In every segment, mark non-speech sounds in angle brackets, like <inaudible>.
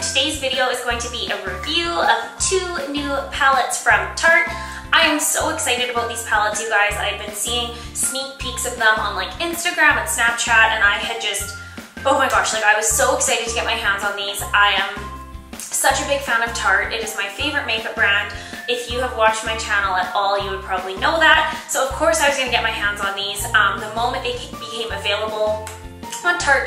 today's video is going to be a review of two new palettes from Tarte. I am so excited about these palettes, you guys. I've been seeing sneak peeks of them on like Instagram and Snapchat and I had just, oh my gosh, like I was so excited to get my hands on these. I am such a big fan of Tarte. It is my favorite makeup brand. If you have watched my channel at all, you would probably know that. So of course I was gonna get my hands on these. Um, the moment they became available on Tarte,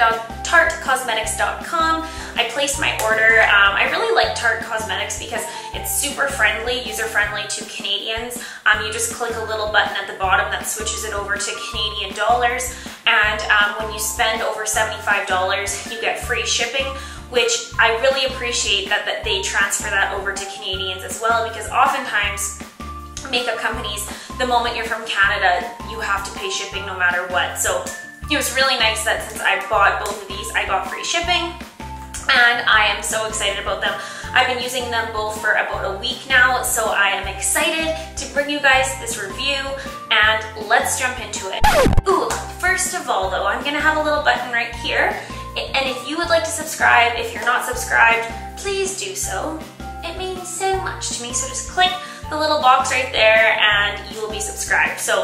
tartecosmetics.com. I placed my order. Um, I really like Tarte Cosmetics because it's super friendly, user friendly to Canadians. Um, you just click a little button at the bottom that switches it over to Canadian dollars. And um, when you spend over $75, you get free shipping which I really appreciate that, that they transfer that over to Canadians as well because oftentimes makeup companies, the moment you're from Canada, you have to pay shipping no matter what. So it was really nice that since I bought both of these, I got free shipping and I am so excited about them. I've been using them both for about a week now, so I am excited to bring you guys this review and let's jump into it. Ooh, first of all though, I'm gonna have a little button right here and if you would like to subscribe, if you're not subscribed, please do so. It means so much to me, so just click the little box right there and you will be subscribed. So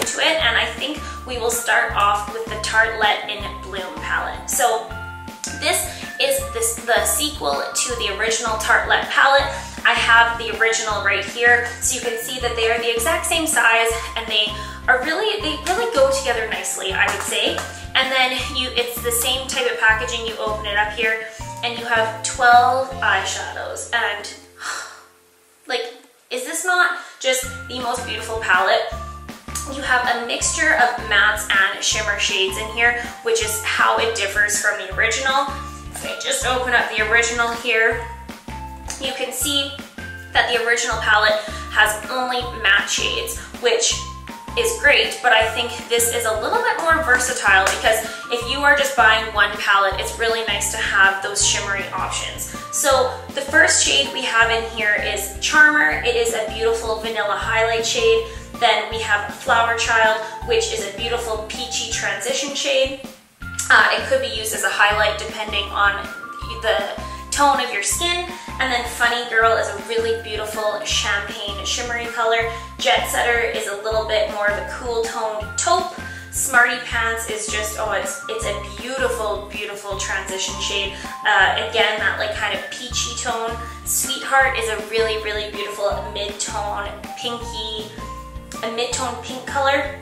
into it and I think we will start off with the Tartelette in Bloom palette. So this is this, the sequel to the original Tartelette palette. I have the original right here so you can see that they are the exact same size and they are really, they really go together nicely I would say. And then you, it's the same type of packaging, you open it up here and you have 12 eyeshadows and <sighs> like, is this not just the most beautiful palette? You have a mixture of mattes and shimmer shades in here, which is how it differs from the original. I just open up the original here, you can see that the original palette has only matte shades, which is great, but I think this is a little bit more versatile because if you are just buying one palette, it's really nice to have those shimmery options. So the first shade we have in here is Charmer. It is a beautiful vanilla highlight shade. Then we have Flower Child, which is a beautiful peachy transition shade. Uh, it could be used as a highlight depending on the tone of your skin. And then Funny Girl is a really beautiful champagne shimmery color. Jet Setter is a little bit more of a cool toned taupe. Smarty Pants is just, oh, it's it's a beautiful, beautiful transition shade. Uh, again, that like kind of peachy tone. Sweetheart is a really, really beautiful mid-tone, pinky, a mid-tone pink color.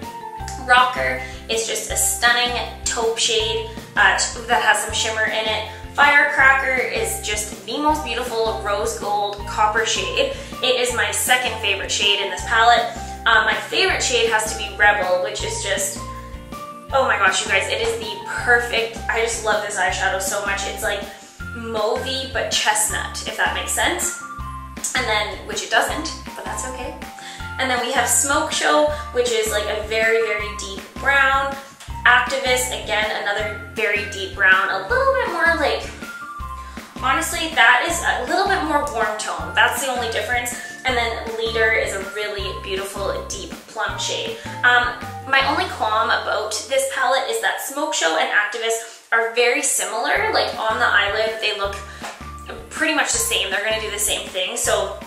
Rocker is just a stunning taupe shade uh, that has some shimmer in it. Firecracker is just the most beautiful rose gold copper shade. It is my second favorite shade in this palette. Um, my favorite shade has to be Rebel, which is just, oh my gosh, you guys, it is the perfect, I just love this eyeshadow so much. It's like mauvey but chestnut, if that makes sense. And then, which it doesn't, but that's okay. And then we have Smoke Show, which is like a very, very deep brown. Activist, again, another very deep brown, a little bit more like, honestly, that is a little bit more warm tone. That's the only difference. And then Leader is a really beautiful, deep plum shade. Um, my only qualm about this palette is that Smoke Show and Activist are very similar. Like on the eyelid, they look pretty much the same. They're gonna do the same thing. So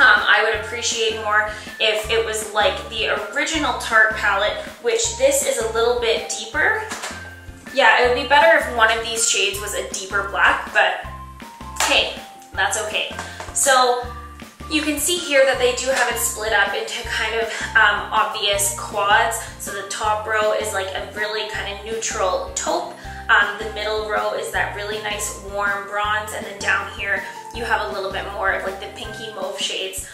um, I would appreciate more if it was like the original Tarte palette, which this is a little bit deeper. Yeah, it would be better if one of these shades was a deeper black, but hey, that's okay. So you can see here that they do have it split up into kind of um, obvious quads. So the top row is like a really kind of neutral taupe. Um, the middle row is that really nice warm bronze and then down here you have a little bit more of like the pinky mauve shades.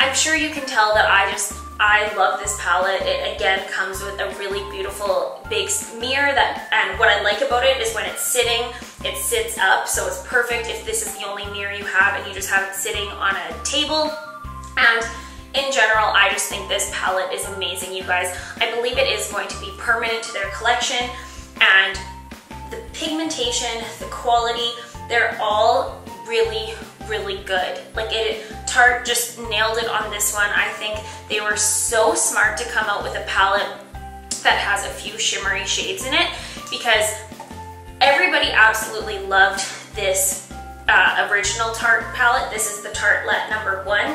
I'm sure you can tell that I just, I love this palette. It again comes with a really beautiful big mirror that, and what I like about it is when it's sitting, it sits up, so it's perfect if this is the only mirror you have and you just have it sitting on a table. And in general, I just think this palette is amazing, you guys. I believe it is going to be permanent to their collection, and the pigmentation, the quality, they're all really, really good. Like it, Tarte just nailed it on this one. I think they were so smart to come out with a palette that has a few shimmery shades in it because everybody absolutely loved this uh, original Tarte palette. This is the Tartelette number one.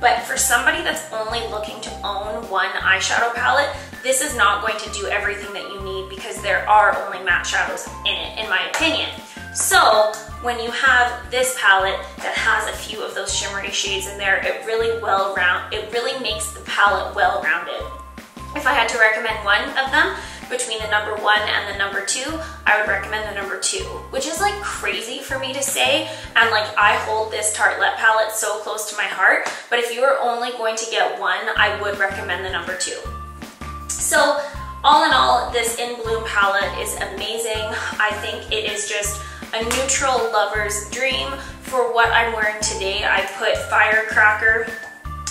But for somebody that's only looking to own one eyeshadow palette, this is not going to do everything that you need because there are only matte shadows in it, in my opinion. So when you have this palette that has a few of those shimmery shades in there, it really well round, it really makes the palette well rounded. If I had to recommend one of them, between the number one and the number two, I would recommend the number two, which is like crazy for me to say. And like I hold this Tartelette palette so close to my heart, but if you are only going to get one, I would recommend the number two. So all in all, this In Bloom palette is amazing. I think it is just a neutral lover's dream. For what I'm wearing today, I put Firecracker,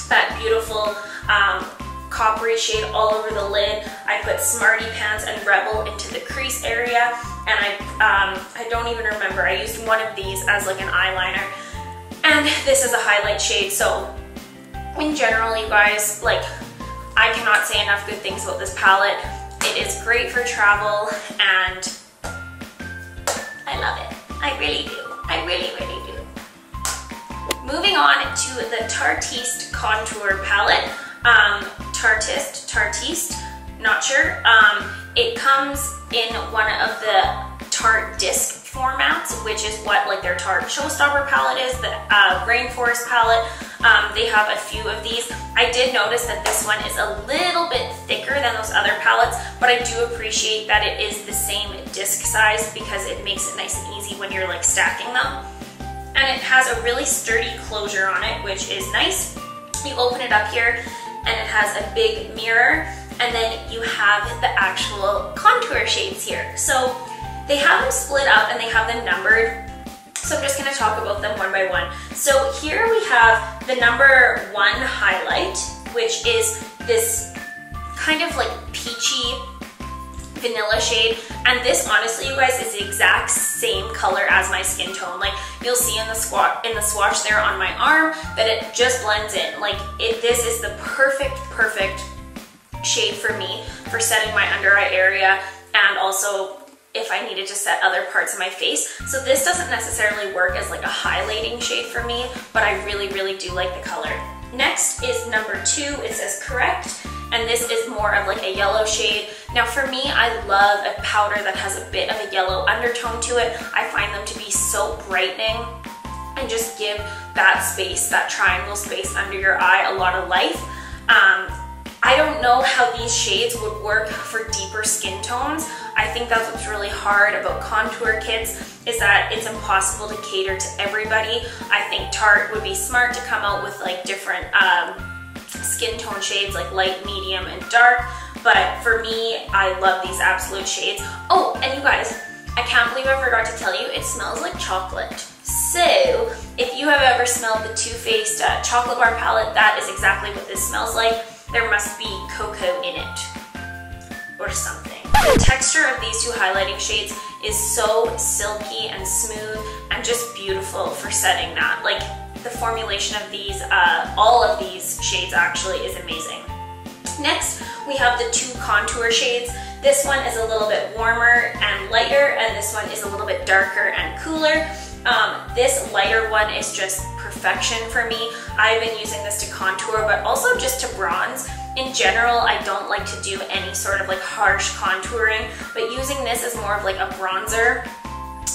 that beautiful um, coppery shade all over the lid. I put Smarty Pants and Rebel into the crease area, and I, um, I don't even remember, I used one of these as like an eyeliner. And this is a highlight shade, so in general, you guys, like, I cannot say enough good things about this palette. It is great for travel, and I love it. I really do. I really, really do. Moving on to the Tartiste Contour Palette um, Tartist, Tartiste, not sure. Um, it comes in one of the Tarte disc formats, which is what like their Tarte Showstopper palette is, the uh, Rainforest palette. Um, they have a few of these. I did notice that this one is a little bit thicker than those other palettes, but I do appreciate that it is the same disc size because it makes it nice and easy when you're like stacking them. And it has a really sturdy closure on it, which is nice. You open it up here and it has a big mirror and then you have the actual contour shades here. So they have them split up and they have them numbered. So I'm just gonna talk about them one by one. So here we have the number one highlight, which is this kind of like peachy vanilla shade. And this honestly, you guys, is the exact same color as my skin tone. Like you'll see in the squat in the swatch there on my arm that it just blends in. Like it, this is the perfect, perfect shade for me for setting my under eye area and also if I needed to set other parts of my face. So this doesn't necessarily work as like a highlighting shade for me, but I really, really do like the color. Next is number two, it says correct and this is more of like a yellow shade. Now for me, I love a powder that has a bit of a yellow undertone to it. I find them to be so brightening and just give that space, that triangle space under your eye a lot of life. Um, I don't know how these shades would work for deeper skin tones. I think that's what's really hard about contour kits is that it's impossible to cater to everybody. I think Tarte would be smart to come out with like different um, skin tone shades like light, medium, and dark. But for me, I love these absolute shades. Oh, and you guys, I can't believe I forgot to tell you, it smells like chocolate. So, if you have ever smelled the Too Faced uh, chocolate bar palette, that is exactly what this smells like. There must be cocoa in it, or something. The texture of these two highlighting shades is so silky and smooth and just beautiful for setting that. Like, the formulation of these, uh, all of these shades actually is amazing. Next, we have the two contour shades. This one is a little bit warmer and lighter, and this one is a little bit darker and cooler. Um, this lighter one is just perfection for me. I've been using this to contour, but also just to bronze. In general, I don't like to do any sort of like harsh contouring, but using this as more of like a bronzer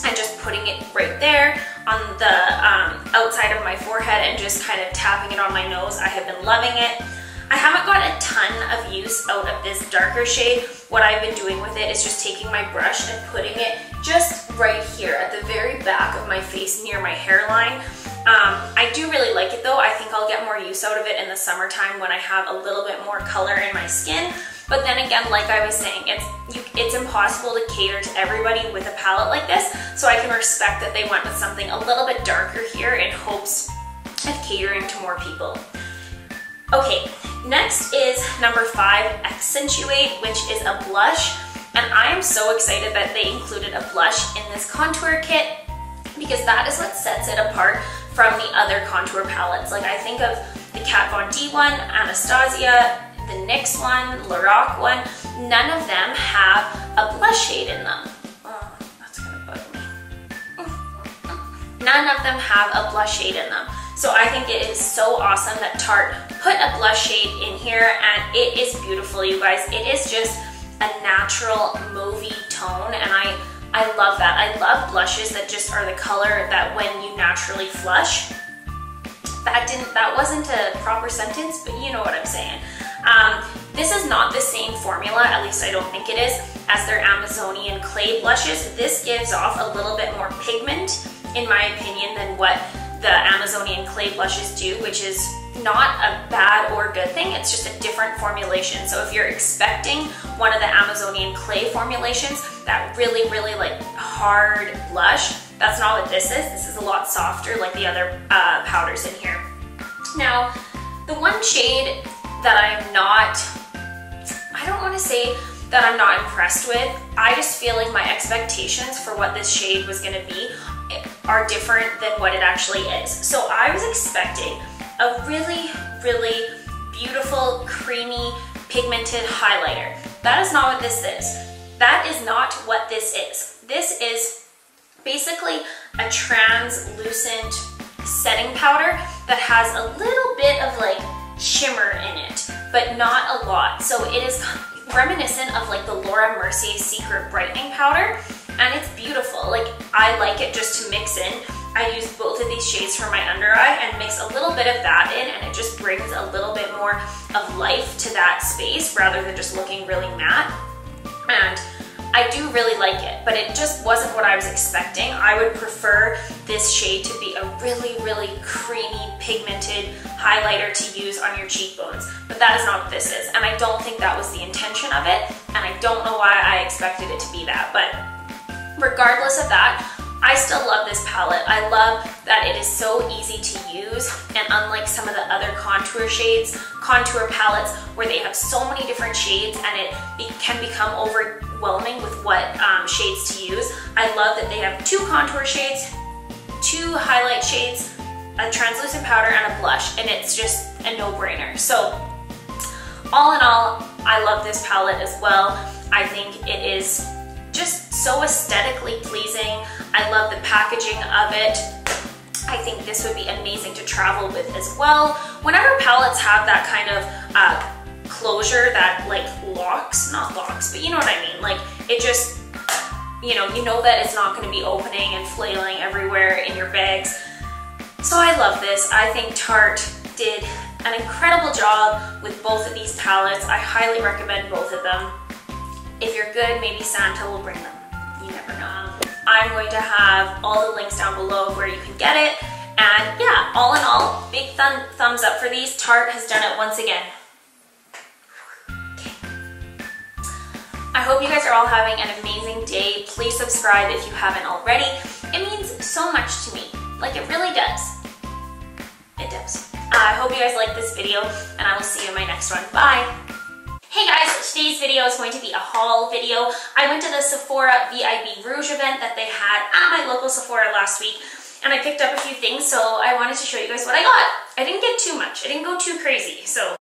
and just putting it right there on the um, outside of my forehead and just kind of tapping it on my nose. I have been loving it. I haven't got a ton of use out of this darker shade. What I've been doing with it is just taking my brush and putting it just right here at the very back of my face near my hairline. Um, I do really like it though. I think I'll get more use out of it in the summertime when I have a little bit more color in my skin. But then again, like I was saying, it's you, it's impossible to cater to everybody with a palette like this. So I can respect that they went with something a little bit darker here in hopes of catering to more people. Okay, next is number five, Accentuate, which is a blush. And I am so excited that they included a blush in this contour kit because that is what sets it apart from the other contour palettes. Like I think of the Kat Von D one, Anastasia, the NYX one, Lorac one, none of them have a blush shade in them. Oh, that's gonna bug me. none of them have a blush shade in them. So I think it is so awesome that Tarte put a blush shade in here and it is beautiful, you guys. It is just a natural movie tone and I, I love that. I love blushes that just are the color that when you naturally flush, that didn't, that wasn't a proper sentence, but you know what I'm saying. Um, this is not the same formula, at least I don't think it is, as their Amazonian clay blushes. This gives off a little bit more pigment, in my opinion, than what the Amazonian clay blushes do, which is not a bad or good thing, it's just a different formulation. So if you're expecting one of the Amazonian clay formulations, that really, really like hard blush, that's not what this is. This is a lot softer like the other uh, powders in here. Now, the one shade that I'm not, I don't wanna say that I'm not impressed with. I just feel like my expectations for what this shade was gonna be are different than what it actually is. So I was expecting a really, really beautiful, creamy, pigmented highlighter. That is not what this is. That is not what this is. This is basically a translucent setting powder that has a little bit of like shimmer in it, but not a lot. So it is reminiscent of like the Laura Mercier Secret Brightening Powder and it's beautiful. Like I like it just to mix in. I use both of these shades for my under eye and mix a little bit of that in and it just brings a little bit more of life to that space rather than just looking really matte. And I do really like it, but it just wasn't what I was expecting. I would prefer this shade to be a really, really creamy, pigmented highlighter to use on your cheekbones, but that is not what this is. And I don't think that was the intention of it, and I don't know why I expected it to be that, but regardless of that, I still love this palette. I love that it is so easy to use and unlike some of the other contour shades, contour palettes where they have so many different shades and it be can become overwhelming with what um, shades to use. I love that they have two contour shades, two highlight shades, a translucent powder and a blush and it's just a no-brainer. So all in all, I love this palette as well. I think it is just so aesthetically pleasing. I love the packaging of it. I think this would be amazing to travel with as well. Whenever palettes have that kind of uh, closure that like locks, not locks, but you know what I mean. Like it just, you know, you know that it's not gonna be opening and flailing everywhere in your bags. So I love this. I think Tarte did an incredible job with both of these palettes. I highly recommend both of them. If you're good, maybe Santa will bring them. I'm going to have all the links down below where you can get it. And yeah, all in all, big thumb, thumbs up for these. Tarte has done it once again. I hope you guys are all having an amazing day. Please subscribe if you haven't already. It means so much to me. Like it really does. It does. I hope you guys like this video and I will see you in my next one. Bye. Hey guys, today's video is going to be a haul video. I went to the Sephora VIB Rouge event that they had at my local Sephora last week and I picked up a few things so I wanted to show you guys what I got. I didn't get too much. I didn't go too crazy. So